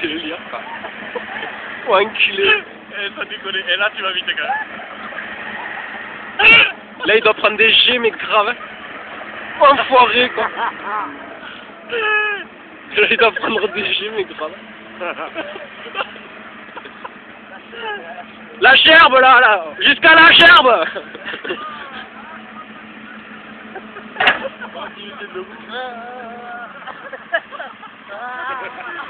C'est le lire, quoi. Oh, enculé. Eh, ça déconne. Et là, tu vas vite, quand même. Là, il doit prendre des G, mais grave. Enfoiré, quoi. Là, il doit prendre des G, mais grave. La gerbe, là, là Jusqu'à la gerbe